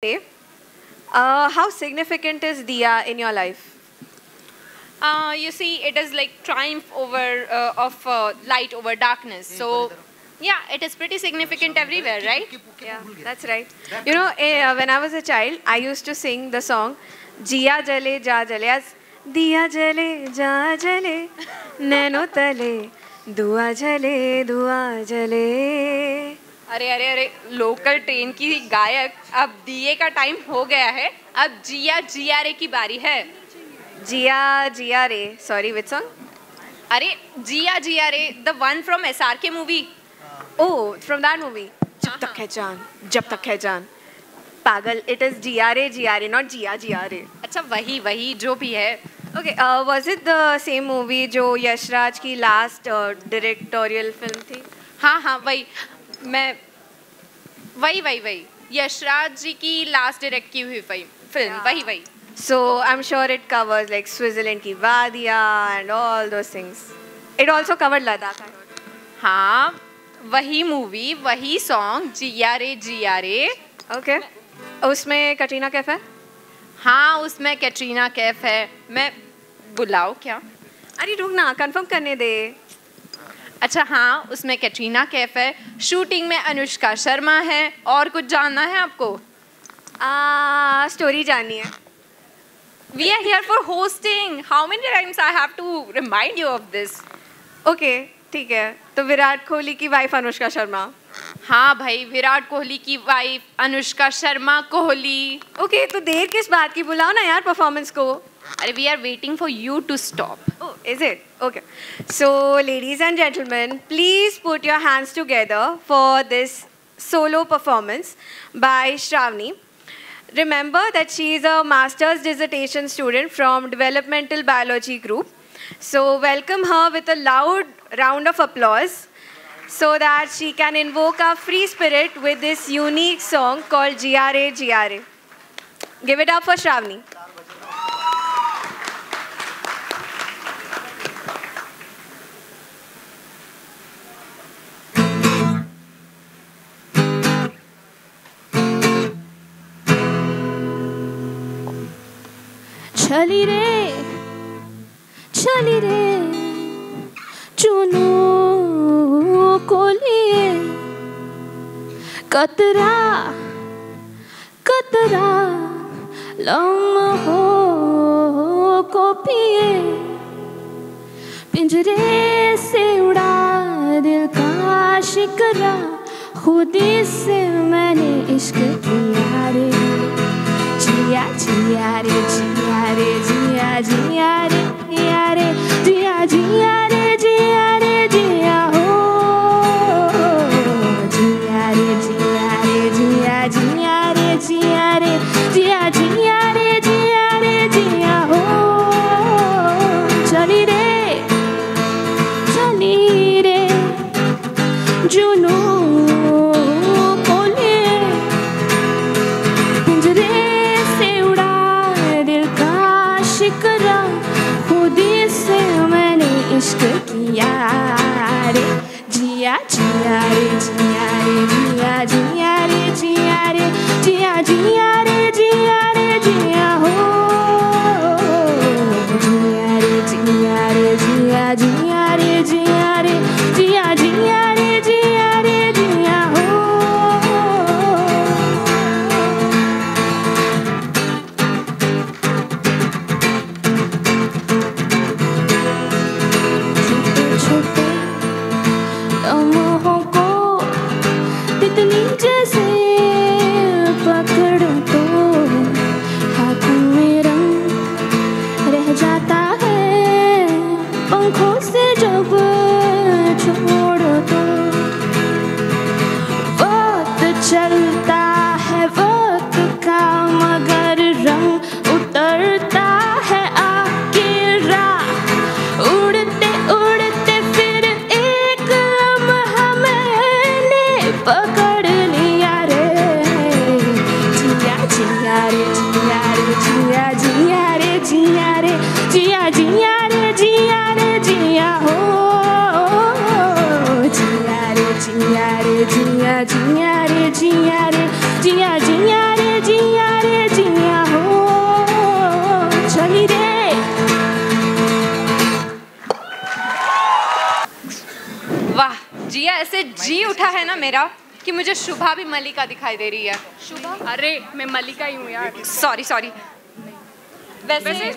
Uh, how significant is Diya in your life? Uh, you see, it is like triumph over uh, of uh, light over darkness. So, yeah, it is pretty significant everywhere, right? Yeah, that's right. You know, eh, uh, when I was a child, I used to sing the song Jiya Jale Ja Jale as Diya Jale Ja Jale Nano Tale Dua Jale Dua Jale अरे अरे अरे local train की गायक अब दिए का time हो गया है। अब जिया जिया रे की बारी है। जिया जिया रे सॉरी विथ सॉन्ग अरे Jiya Jiya Re the one from S R K movie oh from that movie Jab Tak Hai Jaan Jab Tak Hai Jaan. पागल it is G R A G R A not Jiya R A अच्छा वही वही जो भी है। Okay was it the same movie जो यशराज की last directorial film थी? हाँ हाँ वही। मैं वही वही वही यशराज जी की लास्ट डायरेक्ट की हुई फ़िल्म Yeah. वही वही So I'm sure it covers like Switzerland की वादियाँ and all those things. It also covered Ladakh. हाँ वही मूवी वही सॉन्ग जिया रे जिया रे Okay. उसमें कटरीना कैफ है? हाँ उसमें कैटरीना कैफ है मैं बुलाओ क्या अरे रुक ना कंफर्म करने दे अच्छा हाँ उसमें कैटरीना कैफ है। शूटिंग में अनुष्का शर्मा है। और कुछ जानना है आपको? आ, स्टोरी जाननी है। We are here for hosting how many times I have to remind you of this okay ठीक है। तो विराट कोहली की वाइफ अनुष्का शर्मा। हाँ भाई विराट कोहली की wife Anushka Sharma Kohli. Okay okay, तो देर किस बात की बुलाओ ना यार परफॉर्मेंस को। अरे we are waiting for you to stop is it? Okay. So, ladies and gentlemen, please put your hands together for this solo performance by Shravani. Remember that she is a master's dissertation student from Developmental Biology Group. So, welcome her with a loud round of applause so that she can invoke our free spirit with this unique song called Giare Giare. Give it up for Shravani. चली रे चली रे। चुनू को लिए कतरा कतरा। लम्हो को पिए, पिंजरे से उड़ा दिल का शिकरा। खुदी से मैंने इश्क किया रे। जिया जिया रे जिया रे जिया जिया रे जिया रे जिया जिया तितली जैसे पकड़ तो हाथों में रंग रह जाता है। पंखों से जब छोड़ दो। वक्त चलता है, वक्त का मगर रंग उतरता है आखिरा उड़ते उड़ते फिर एक लम्हा मैंने पकड़ जिया रे जिया रे जिया हो। जिया रे जिया रे जिया जिया रे जिया रे जिया जिया रे जिया रे जिया हो। चली रे। वाह जिया ऐसे जी उठा है ना मेरा कि मुझे शुभा भी मलिका दिखाई दे रही है। शुभा? अरे मैं मलिका ही हूँ यार। सॉरी सॉरी वैसे, वैसे